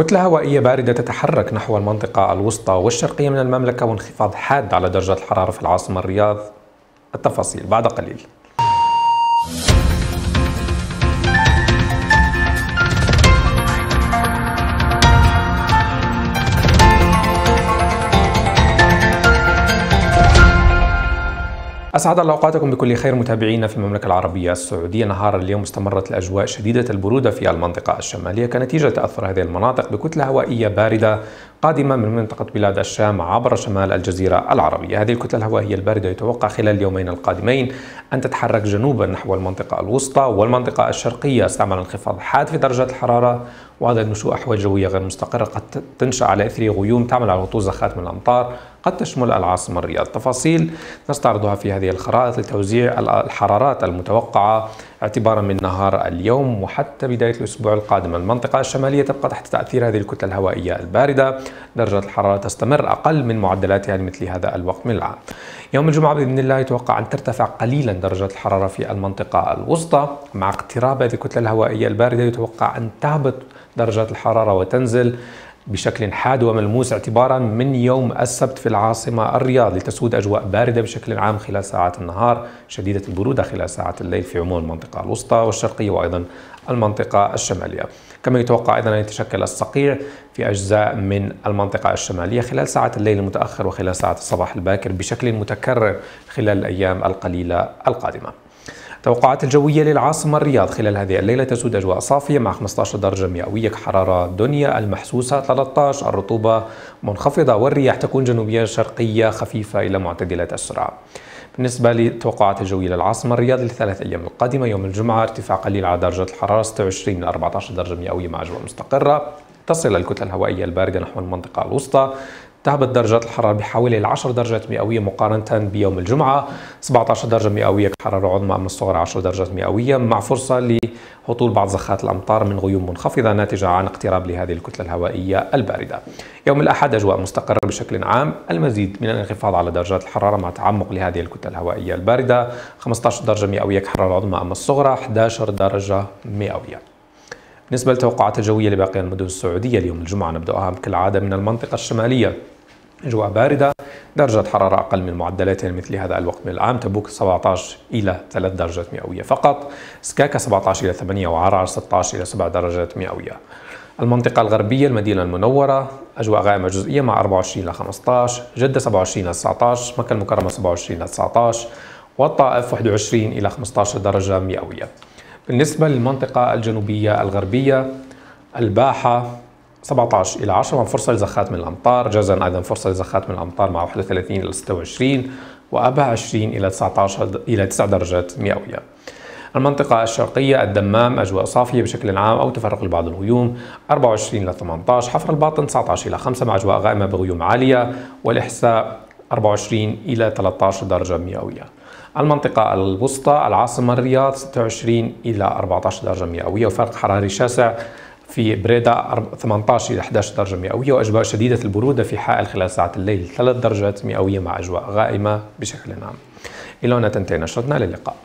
كتلة هوائية باردة تتحرك نحو المنطقة الوسطى والشرقية من المملكة وانخفاض حاد على درجة الحرارة في العاصمة الرياض. التفاصيل بعد قليل. أسعد الله أوقاتكم بكل خير متابعينا في المملكة العربية السعودية. نهار اليوم استمرت الأجواء شديدة البرودة في المنطقة الشمالية. كنتيجة تأثر هذه المناطق بكتلة هوائية باردة قادمة من منطقة بلاد الشام عبر شمال الجزيرة العربية. هذه الكتلة الهوائية الباردة يتوقع خلال اليومين القادمين أن تتحرك جنوبا نحو المنطقة الوسطى والمنطقة الشرقية. استعمل انخفاض حاد في درجة الحرارة وهذا النشوء أحوال جوية غير مستقرة قد تنشأ على إثر غيوم تعمل على هطول زخات من الأمطار قد تشمل العاصمة الرياض. تفاصيل نستعرضها في هذه الخرائط لتوزيع الحرارات المتوقعة. اعتبارا من نهار اليوم وحتى بداية الأسبوع القادم. المنطقة الشمالية تبقى تحت تأثير هذه الكتلة الهوائية الباردة. درجة الحرارة تستمر أقل من معدلاتها لمثل هذا الوقت من العام. يوم الجمعة بإذن الله يتوقع أن ترتفع قليلا درجة الحرارة في المنطقة الوسطى. مع اقتراب هذه الكتلة الهوائية الباردة يتوقع أن تهبط درجات الحرارة وتنزل بشكل حاد وملموس اعتبارا من يوم السبت في العاصمة الرياض لتسود أجواء باردة بشكل عام خلال ساعات النهار شديدة البرودة خلال ساعات الليل في عموم المنطقة الوسطى والشرقية وأيضا المنطقة الشمالية. كما يتوقع أيضا أن يتشكل الصقيع في أجزاء من المنطقة الشمالية خلال ساعات الليل المتأخر وخلال ساعات الصباح الباكر بشكل متكرر خلال الأيام القليلة القادمة. توقعات الجوية للعاصمة الرياض خلال هذه الليلة تسود أجواء صافية مع 15 درجة مئوية حرارة دنيا المحسوسة 13 الرطوبة منخفضة والرياح تكون جنوبية شرقية خفيفة إلى معتدلة السرعة بالنسبة للتوقعات الجوية للعاصمة الرياض للثلاث أيام القادمة يوم الجمعة ارتفاع قليل على درجة الحرارة 26 إلى 14 درجة مئوية مع أجواء مستقرة. تصل الكتل الهوائية الباردة نحو المنطقة الوسطى. تهبط درجات الحرارة بحوالي 10 درجات مئوية مقارنة بيوم الجمعة. 17 درجة مئوية كحرارة عظمى أما الصغرى 10 درجات مئوية مع فرصة لهطول بعض زخات الأمطار من غيوم منخفضة ناتجة عن اقتراب لهذه الكتلة الهوائية الباردة. يوم الأحد أجواء مستقرة بشكل عام المزيد من الانخفاض على درجات الحرارة مع تعمق لهذه الكتلة الهوائية الباردة. 15 درجة مئوية كحرارة عظمى أما الصغرى 11 درجة مئوية. بالنسبة للتوقعات الجوية لباقي المدن السعودية اليوم الجمعة نبدأها كالعادة من المنطقة الشمالية. أجواء باردة درجة حرارة أقل من معدلاتها مثل هذا الوقت من العام تبوك 17 إلى 3 درجات مئوية فقط سكاكا 17 إلى 8 وعرعر 16 إلى 7 درجات مئوية. المنطقة الغربية المدينة المنورة أجواء غائمة جزئية مع 24 إلى 15 جدة 27 إلى 19 مكة المكرمة 27 إلى 19 والطائف 21 إلى 15 درجة مئوية. بالنسبة للمنطقة الجنوبية الغربية الباحة 17 إلى 10 فرصة لزخات من الأمطار جازان أيضا فرصة لزخات من الأمطار مع 31 إلى 26 وأبها 20 إلى 19 إلى 9 درجات مئوية. المنطقة الشرقية الدمام أجواء صافية بشكل عام أو تفرق لبعض الغيوم 24 إلى 18 حفر الباطن 19 إلى 5 مع أجواء غائمة بغيوم عالية والإحساء 24 إلى 13 درجة مئوية. المنطقة الوسطى العاصمة الرياض 26 إلى 14 درجة مئوية وفرق حراري شاسع في بريدة 18 إلى 11 درجة مئوية وأجواء شديدة البرودة في حائل خلال ساعات الليل 3 درجات مئوية مع أجواء غائمة بشكل عام. إلى هنا تنتهي نشرتنا للقاء